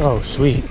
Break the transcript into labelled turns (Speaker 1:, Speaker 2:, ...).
Speaker 1: Oh, sweet.